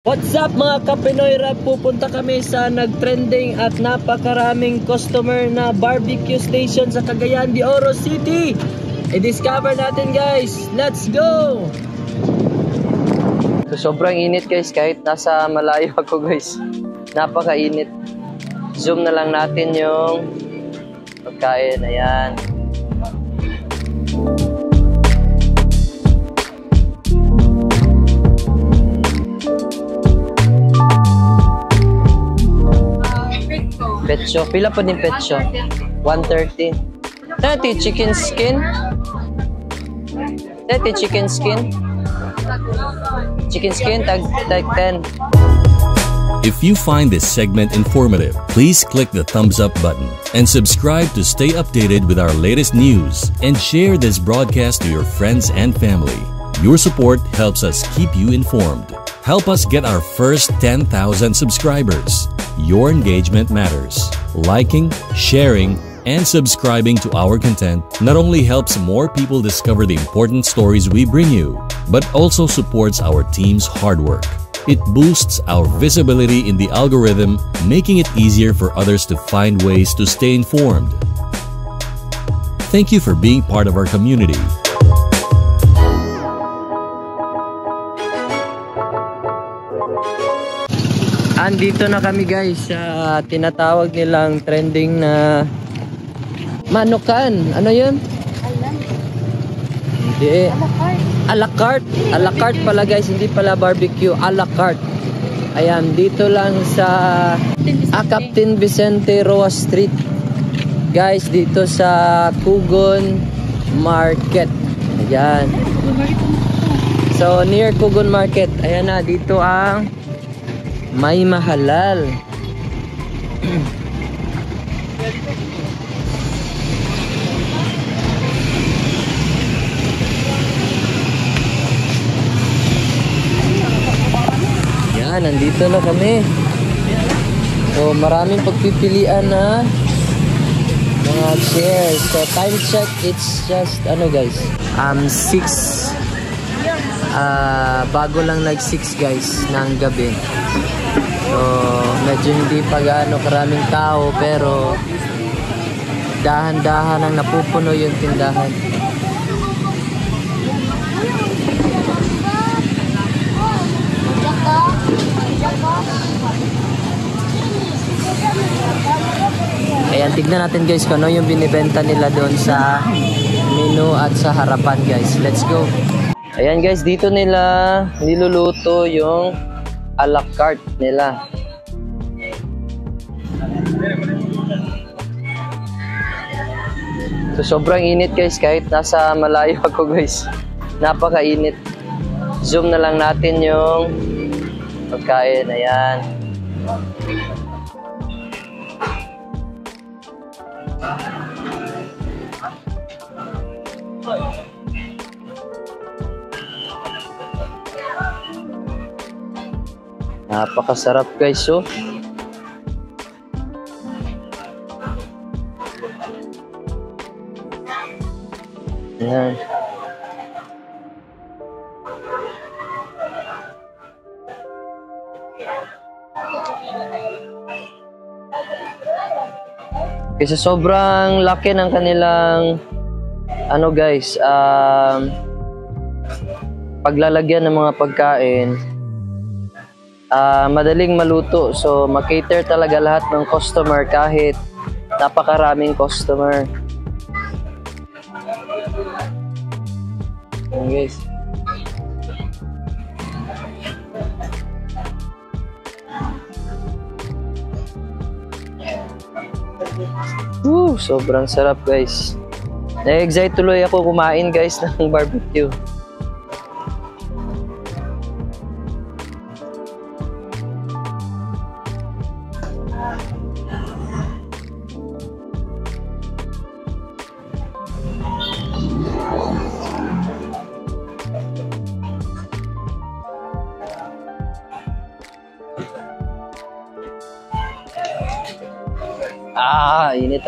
What's up mga Kapinoy Rap? Pupunta kami sa nagtrending at napakaraming customer na barbecue station sa Cagayan de Oro City. I-discover natin guys. Let's go! So, sobrang init guys kahit nasa malayo ako guys. Napakainit. Zoom na lang natin yung pagkain. Ayan. Pila din petso? 130. Tati, chicken skin? Tati, chicken skin? Chicken skin, tag, tag 10. If you find this segment informative, please click the thumbs up button and subscribe to stay updated with our latest news and share this broadcast to your friends and family. Your support helps us keep you informed. Help us get our first 10,000 subscribers. Your engagement matters. Liking, sharing, and subscribing to our content not only helps more people discover the important stories we bring you, but also supports our team's hard work. It boosts our visibility in the algorithm, making it easier for others to find ways to stay informed. Thank you for being part of our community. Andito na kami guys sa tinatawag nilang trending na manukan. Ano yun? Hindi. A la carte. A la carte pala guys, hindi pala barbecue. A la carte. Ayan, dito lang sa ah, Captain Vicente Roa Street. Guys, dito sa Kugon Market. Ayan. So, near Kugon Market. Ayan na, dito ang may mahalal. Yan, nandito na kami. So, maraming pagpipilian na mga chairs. So, time check, it's just, ano guys, um, 6 ah bago lang nag 6 guys ng gabi so medyo hindi pa gaano karaming tao pero dahan-dahan ang napupuno yung tindahan Ayan, tignan natin guys kung ano yung binibenta nila doon sa menu at sa harapan guys. Let's go! Ayan guys, dito nila niluluto yung a la carte nila. So sobrang init guys kahit nasa malayo ako guys. Napakainit. Zoom na lang natin yung pagkain. Ayan. Napakasarap guys oh. Ayan. Kasi sobrang laki ng kanilang ano guys, um, paglalagyan ng mga pagkain ah, madaling maluto. So, makater talaga lahat ng customer kahit napakaraming customer. Ayan guys. Woo, sobrang sarap guys. Na-excite tuloy ako kumain guys ng barbecue.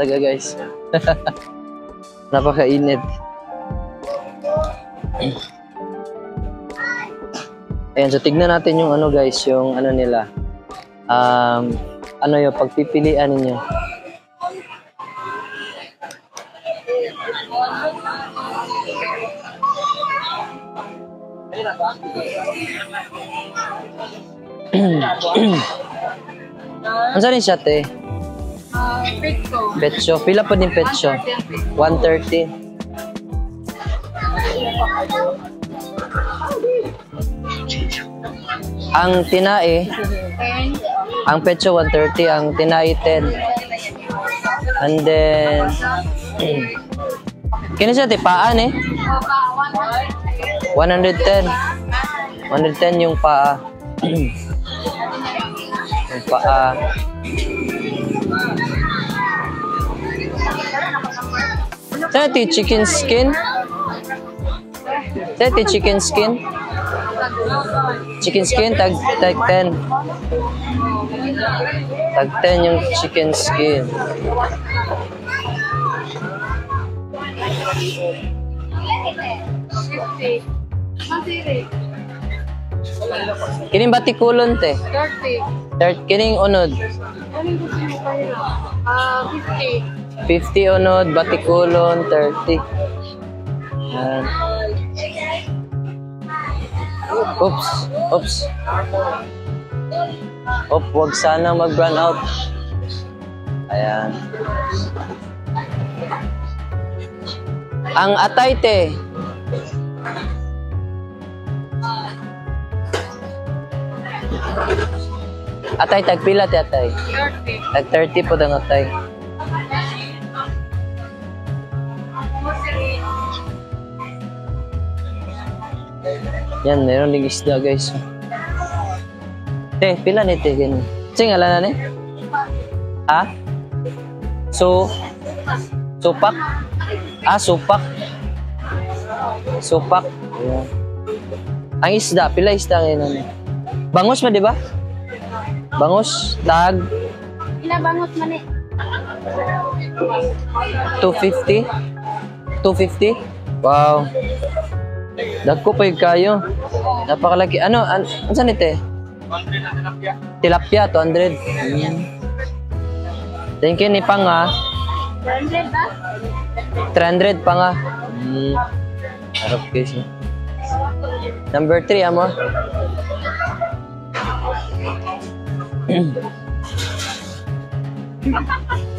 Talaga guys. Napakainit. Ayan, so tignan natin yung ano guys, yung ano nila. Um, ano yung pagpipilian ninyo. Ano saan siya, te? Pritko. Petso. Pila po din petso? 130. Ang tinae, ang petso 130, ang tinae 10. And then, kini siya, te, paan eh. Opa, 110. 110 yung paa. yung paa. Yung chicken skin? Yung chicken skin? Chicken skin, tag, tag 10. Tag 10 yung chicken skin. Kining batikulon te. Thirty. Third, kining unod. Anong gusto mo kayo? Ah, fifty. 50 unod, batikulon, 30. Yan. Oops, oops. Op, wag sana mag-run out. Ayan. Ang atay te. Atay, tagpila te atay. Thirty. Tag 30 po ang atay. Yan, meron ding isda guys. Te, pila ni te ganun. Sing ala na ni? Ha? So, supak? Ah, supak. Supak. Ayan. Ang isda, pila isda ngayon ano? Bangus ma, di ba? Bangus, tag, Inabangot man eh. 250? 250? Wow. Dagko pa kayo. Napakalaki. Ano? An ano saan ite? Tilapia, 200. Mm. Thank you ni Pang ha. 100 ba? 300 pa nga. Mm. Harap guys. no? Number 3 amo.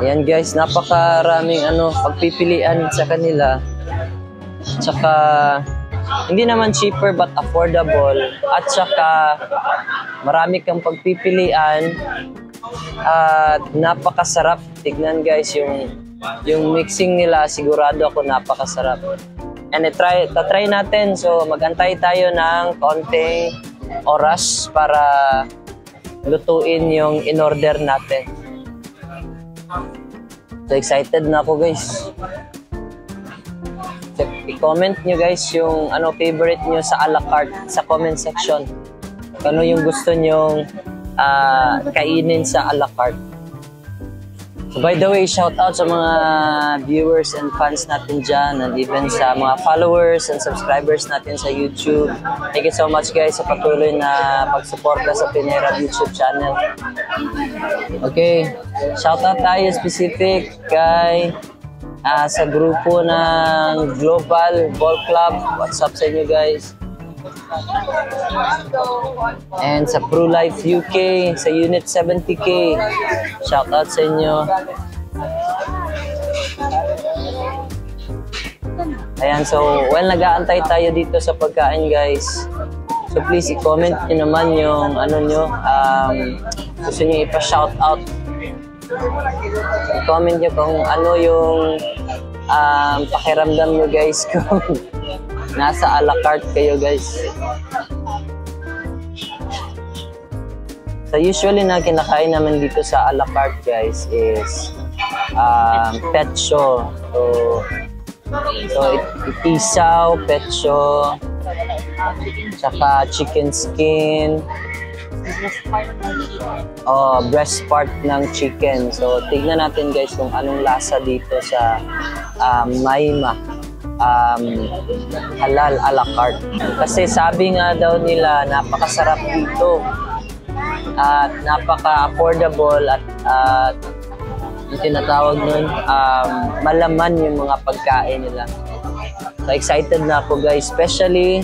Ayan guys, napakaraming ano, pagpipilian sa kanila. Tsaka, hindi naman cheaper but affordable. At tsaka, marami kang pagpipilian. At napakasarap. Tignan guys, yung yung mixing nila, sigurado ako napakasarap. And try, try natin. So, magantay tayo ng konting oras para lutuin yung in-order natin. So, excited na ako guys. So, i-comment nyo guys yung ano favorite nyo sa a la carte sa comment section. Ano yung gusto nyong ah, kainin sa a la carte. By the way, shout out sa mga viewers and fans natin dyan and even sa mga followers and subscribers natin sa YouTube. Thank you so much guys sa patuloy na pagsuporta sa Pinera YouTube channel. Okay, shout out tayo specific kay ah, sa grupo ng Global Ball Club. What's up sa inyo guys? And sa Pro Life UK, sa Unit 70K, shout out sa inyo. Ayan, so, well, nag-aantay tayo dito sa pagkain, guys. So, please, i-comment nyo naman yung, ano nyo, um, gusto nyo ipa-shout out. I-comment nyo kung ano yung um, pakiramdam nyo, guys, kung nasa a la carte kayo, guys. So usually na kinakain naman dito sa a la carte guys is um, petso. So, so it, itisaw, petso, tsaka chicken skin, Oh, breast part ng chicken. So, tignan natin guys kung anong lasa dito sa um, Maima um, halal a la carte. Kasi sabi nga daw nila, napakasarap dito. At napaka-affordable at at yung tinatawag nun, um, malaman yung mga pagkain nila. So excited na ako guys, especially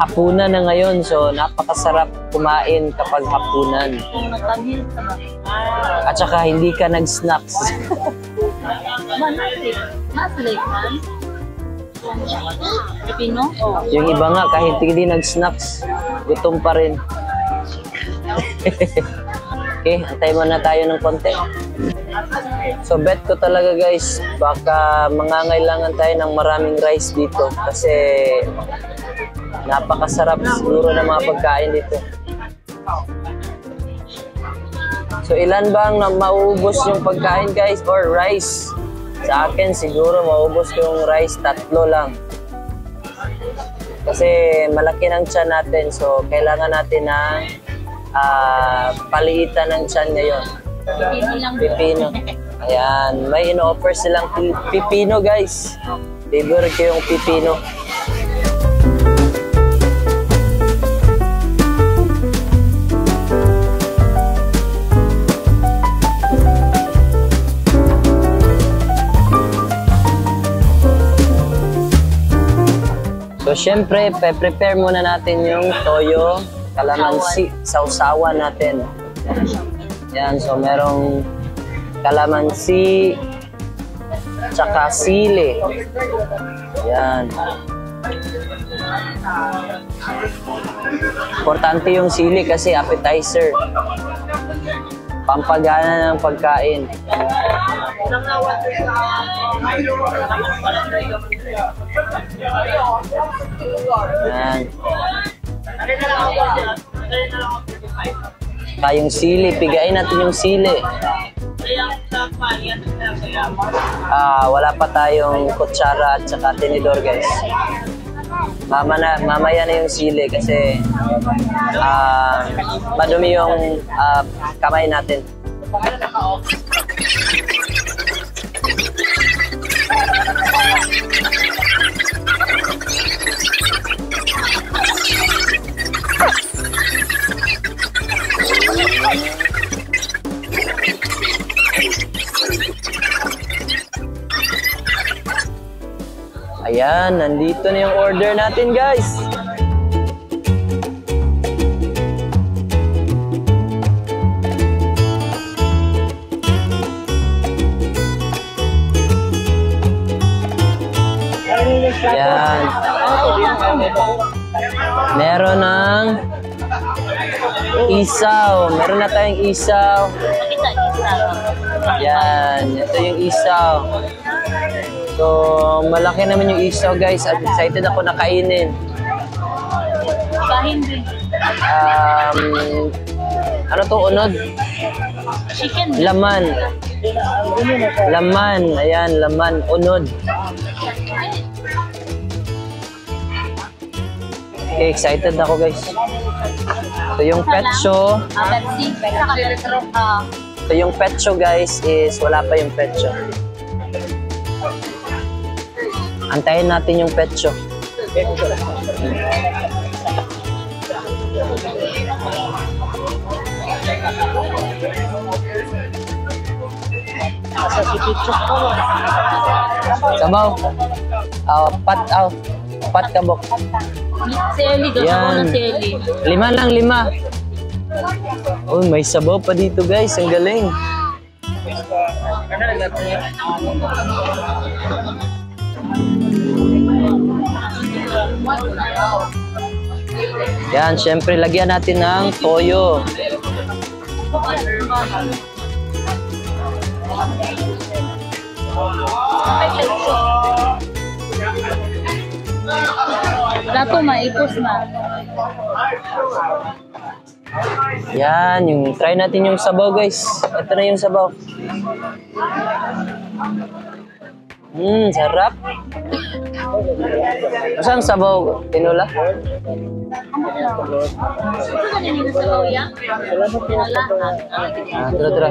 hapunan na ngayon. So napakasarap kumain kapag hapunan. At saka hindi ka nag-snacks. Pipino? Oh. yung iba nga kahit hindi nag-snacks, gutom pa rin. okay, antay muna tayo ng konti. So bet ko talaga guys, baka mangangailangan tayo ng maraming rice dito kasi napakasarap siguro ng mga pagkain dito. So ilan bang na mauubos yung pagkain guys or rice? Sa akin siguro maubos ko yung rice tatlo lang. Kasi malaki ng tiyan natin so kailangan natin ng ah, paliitan ng tiyan ngayon. Pipino lang. Pipino. Ayan, may ino-offer silang pi- pipino guys. Favorite ko yung pipino. So, syempre, pe-prepare muna natin yung toyo, kalamansi, sausawa natin. Yan, so merong kalamansi, tsaka sili. Yan. Importante yung sili kasi appetizer. Pampagana ng pagkain. Yan. Kayong sili, pigain natin yung sili. Ah, wala pa tayong kutsara at saka tinidor, guys. Mama na, mamaya na yung sili kasi ah, madumi yung ah, kamay natin. Ayan, nandito na yung order natin, guys. Ayan. Meron ng isaw. Meron na tayong isaw. Kita isa. Yan, ito yung isaw. So, malaki naman yung isaw guys at excited ako na kainin. Kahin din. Um, ano to, unod? Chicken. Laman. Laman, ayan, laman, unod. Okay, excited ako guys. So, yung. Saka Petro. Ah. so yung petso guys is wala pa yung petso. Antayin natin yung petso. Sabaw. Ah, pat, ah, pat kabok. Si Ellie daw. Yan. na si Ellie. Lima lang, lima. Oh, may sabaw pa dito guys. Ang galing. Yan, syempre lagyan natin ng toyo. Lato, maipos na. Yan, yung try natin yung sabaw guys. Ito na yung sabaw. Hmm, sarap. Saan sabaw tinola? Ah, tira, tira.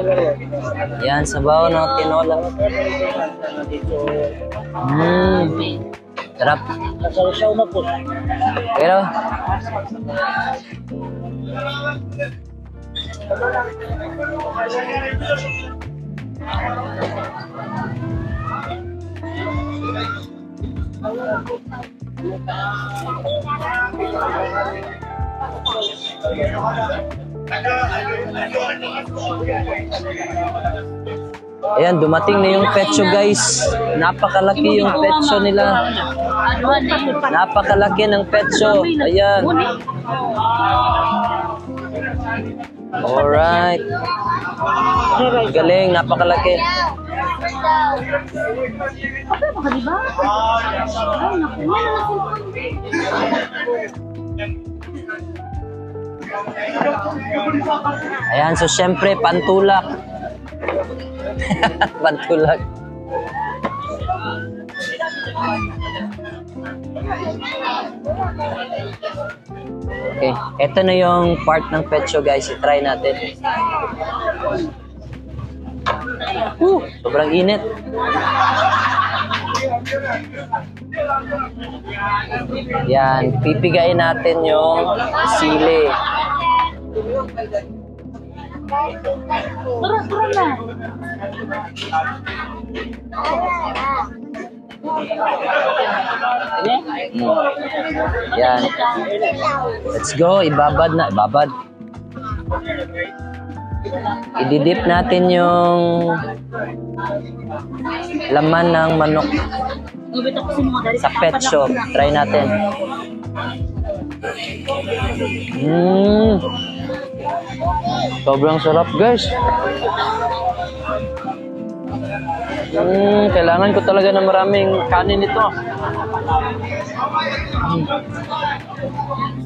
Yan, sabaw ng tinola. Hmm. Sarap. Nasaw na po. Pero, ayan, dumating na yung petso guys. Napakalaki yung petso nila. Napakalaki ng petso. Ayan. Alright. Galing, napakalaki. Ayan, so syempre, pantulak. pantulak. Okay, ito na yung part ng pet show guys. I-try natin. Woo, sobrang init. Yan, pipigain natin yung sili. Yan. Let's go, ibabad na, ibabad. Ididip natin yung laman ng manok sa pet shop. Try natin. Mmm. Sobrang sarap, guys. Hmm, kailangan ko talaga ng maraming kanin ito.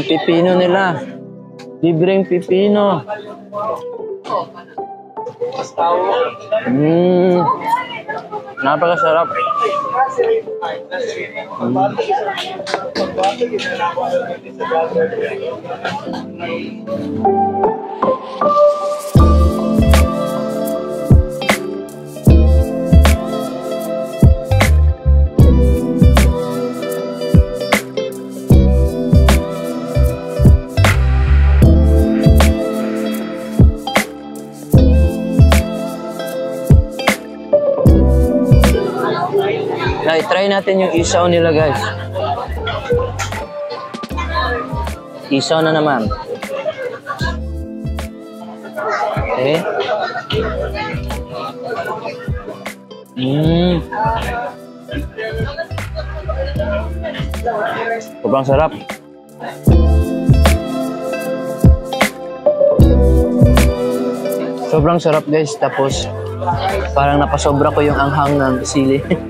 yung pipino nila. Libreng pipino. Mmm. Napakasarap. Mm. Ay, natin yung isaw nila, guys. Isaw na naman. Okay. Mmm. Sobrang sarap. Sobrang sarap guys. Tapos parang napasobra ko yung anghang ng sili.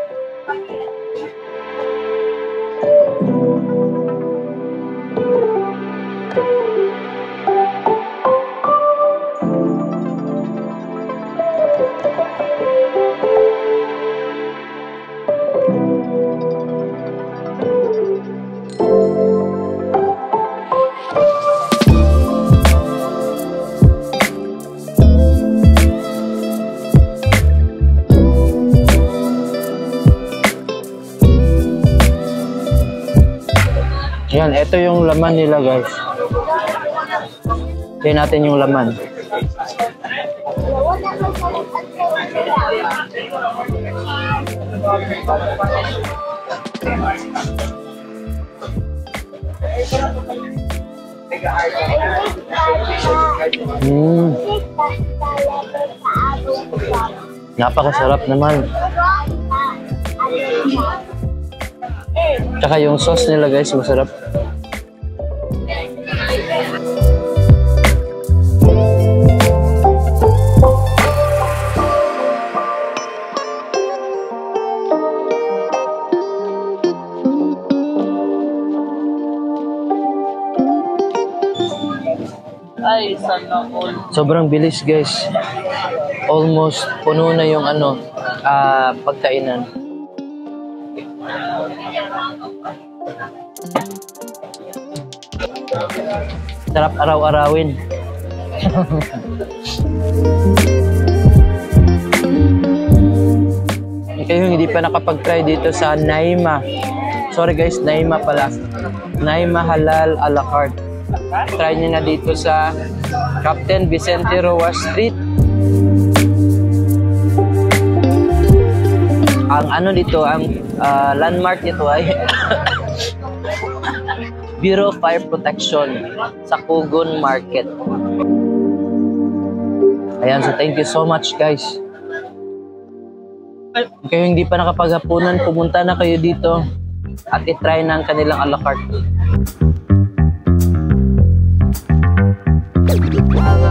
ito yung laman nila guys. Tingnan natin yung laman. Mm, napakasarap naman. Tsaka yung sauce nila guys, masarap. Sobrang bilis guys. Almost puno na yung ano, ah pagkainan. Sarap araw-arawin. Kayo hindi pa nakapag-try dito sa Naima. Sorry guys, Naima pala. Naima Halal a la. Try nyo na dito sa Captain Vicente Roa Street. Ang ano dito, ang ah, landmark nito ay Bureau of Fire Protection sa Kugon Market. Ayan, so thank you so much guys. Kayo hindi pa nakapaghapunan, pumunta na kayo dito at itry na ang kanilang a la carte. Thank.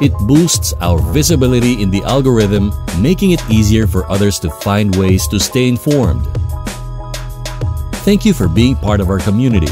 It boosts our visibility in the algorithm, making it easier for others to find ways to stay informed. Thank you for being part of our community.